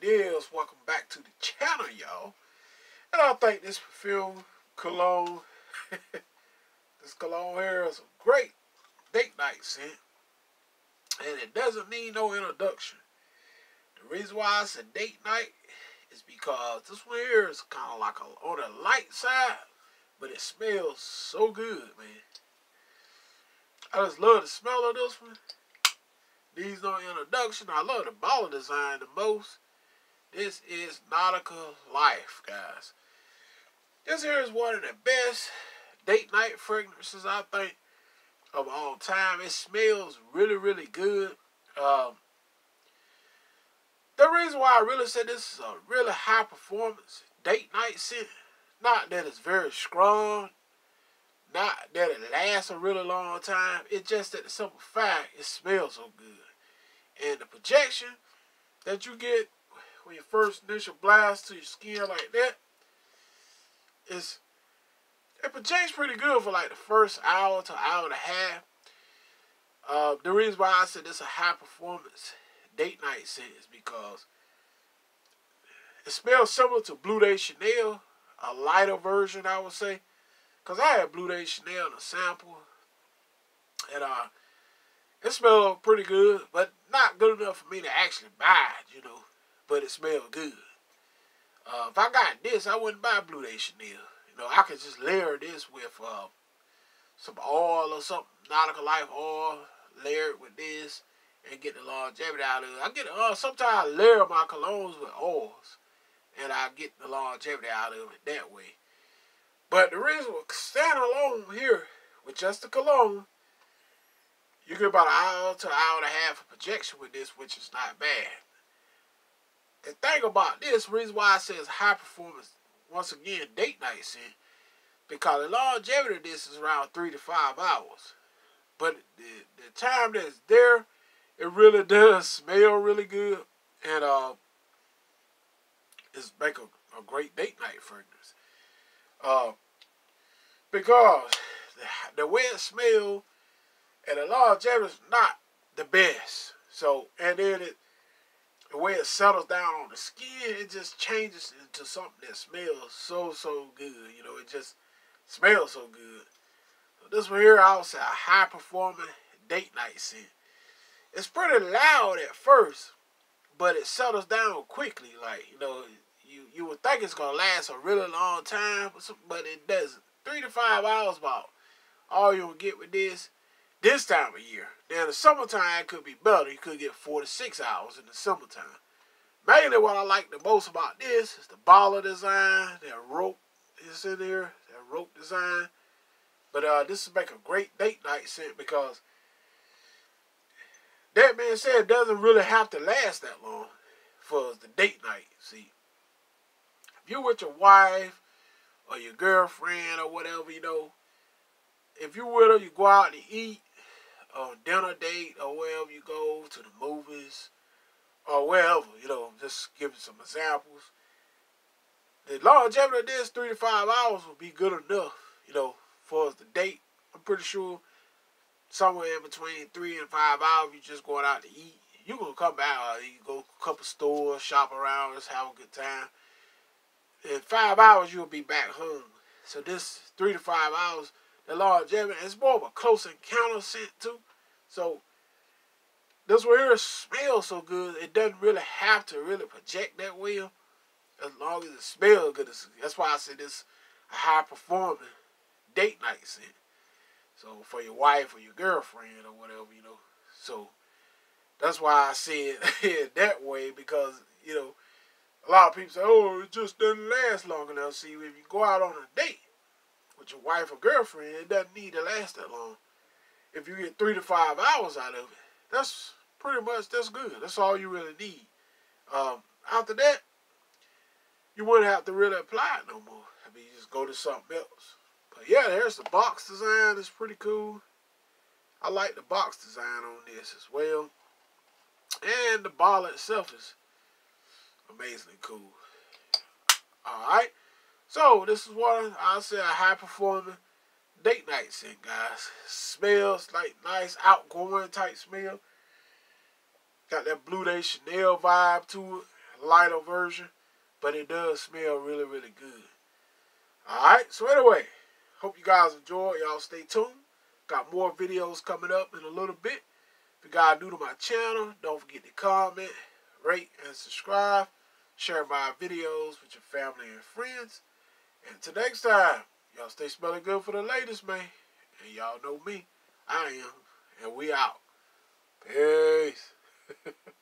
it is? Welcome back to the channel, y'all. And I think this perfume, cologne, this cologne here is a great date night scent. And it doesn't need no introduction. The reason why it's a date night is because this one here is kind of like a, on the light side, but it smells so good, man. I just love the smell of this one. Needs no introduction. I love the bottle design the most. This is Nautica Life, guys. This here is one of the best date night fragrances, I think, of all time. It smells really, really good. Um, the reason why I really said this is a really high performance date night scent, not that it's very strong, not that it lasts a really long time, it's just that the simple fact it smells so good. And the projection that you get when first initial blast to your skin like that is it projects pretty good for like the first hour to hour and a half. Uh, the reason why I said is a high performance date night scent is because it smells similar to Bleu de Chanel, a lighter version, I would say. Because I had Bleu de Chanel in a sample. And uh, it smelled pretty good, but not good enough for me to actually buy it, you know. But it smelled good. Uh, if I got this, I wouldn't buy Bleu de Chanel. You know, I could just layer this with uh, some oil or something, Nautica Life oil, layer it with this and get the longevity out of it. I get uh sometimes I layer my colognes with oils and I get the longevity out of it that way. But the reason we stand alone here with just the cologne, you get about an hour to an hour and a half of projection with this, which is not bad. The thing about this, reason why I say it's high performance, once again, date night scent, because the longevity of this is around three to five hours. But the, the time that's there, it really does smell really good. And uh, it's make a, a great date night fragrance. Uh, because the, the way it smells and the longevity is not the best. So, and then it, the way it settles down on the skin, it just changes into something that smells so, so good. You know, it just smells so good. So this one here, I would say a high performing date night scent. It's pretty loud at first, but it settles down quickly. Like, you know, you, you would think it's to last a really long time, but it doesn't. Three to five hours about all you'll get with this this time of year. Now, the summertime could be better. You could get four to six hours in the summertime. Mainly what I like the most about this is the baller design, that rope is in there, that rope design. But uh, this will make a great date night scent because that being said, it doesn't really have to last that long for the date night. See, if you're with your wife or your girlfriend or whatever, you know, if you're with her, you go out to eat dinner date or wherever you go to the movies or wherever, you know, just giving some examples. The longevity of this three to five hours would be good enough, you know, for the date. I'm pretty sure somewhere in between three and five hours, you just going out to eat. You gonna come out, uh, you go a couple stores, shop around, just have a good time. In five hours, you'll be back home. So this three to five hours, the longevity, it's more of a close encounter scent too. So this here smells so good, it doesn't really have to really project that well. As long as it smells good. That's why I said this a high performing date night scent. So for your wife or your girlfriend or whatever, you know. So that's why I said it that way because, you know, a lot of people say, oh, it just doesn't last long enough. See, if you go out on a date with your wife or girlfriend, it doesn't need to last that long. If you get three to five hours out of it, that's pretty much, that's good. That's all you really need. Um, after that, you wouldn't have to really apply it no more. I mean, you just go to something else. But yeah, there's the box design. It's pretty cool. I like the box design on this as well. And the ball itself is amazingly cool. Alright. So, this is what I say a high performing date night scent, guys. Smells like nice outgoing type smell. Got that Bleu de Chanel vibe to it. lighter version, but it does smell really, really good. Alright, so anyway, hope you guys enjoy. Y'all stay tuned. Got more videos coming up in a little bit. If you guys new to my channel, don't forget to comment, rate, and subscribe. Share my videos with your family and friends. And until next time, y'all stay smelling good for the latest, man. And y'all know me. I am. And we out. Peace.